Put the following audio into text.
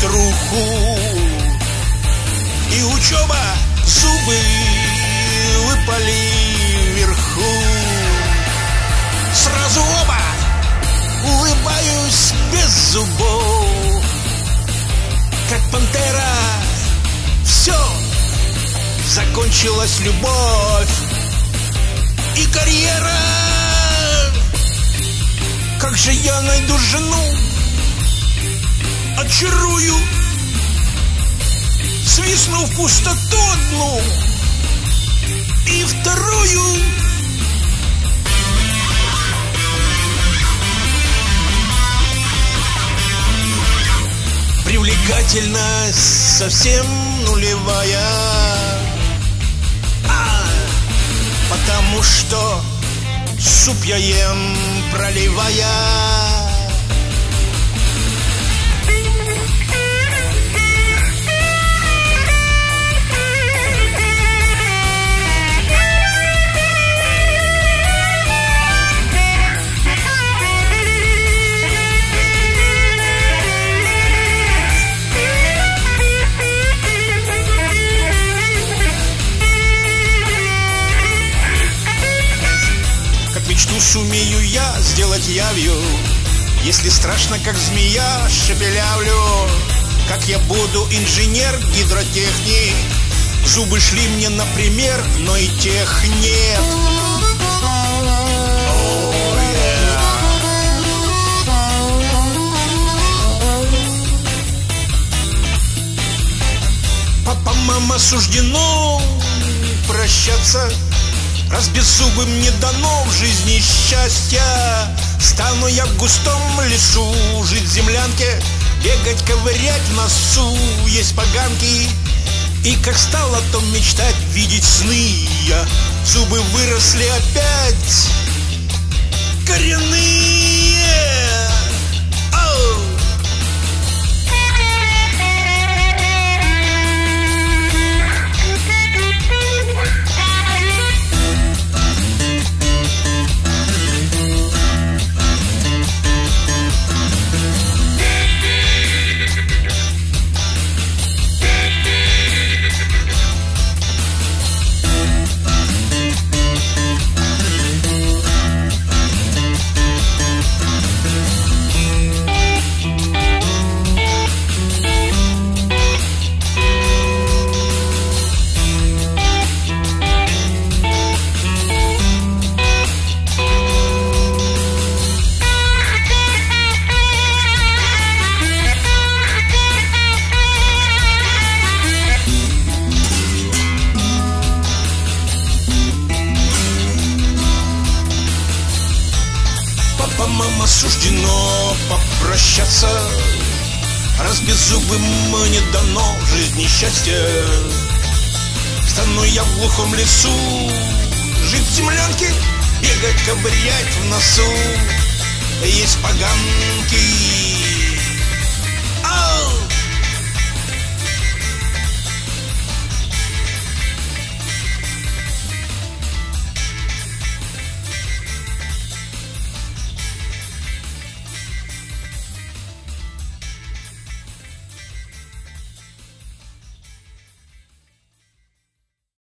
труху И учеба зубы выпали вверху. Сразу оба улыбаюсь без зубов. Как пантера Все Закончилась любовь. И карьера Как же я найду жену Очарую. Свистнув пустоту одну. И вторую. Привлекательность совсем нулевая. А, Потому что суп я ем проливая Мечту сумею я сделать явью. Если страшно, как змея, шепелявлю. Как я буду инженер гидротехник Зубы шли мне на пример, но и тех нет. Oh, мама, суждено прощаться Раз без зубы мне дано в жизни счастья. Стану я в густом лесу Жить в землянке Бегать, ковырять в носу. Есть поганки И как стал о том мечтать Видеть сны я. Зубы выросли опять Папа, мама, суждено попрощаться. Раз без зубы мне дано жизни счастье Стану я в глухом лесу. Жить в землянке, бегать, ковырять в носу. Есть поганки